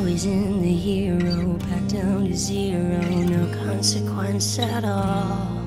Poison the hero, back down to zero, no consequence at all.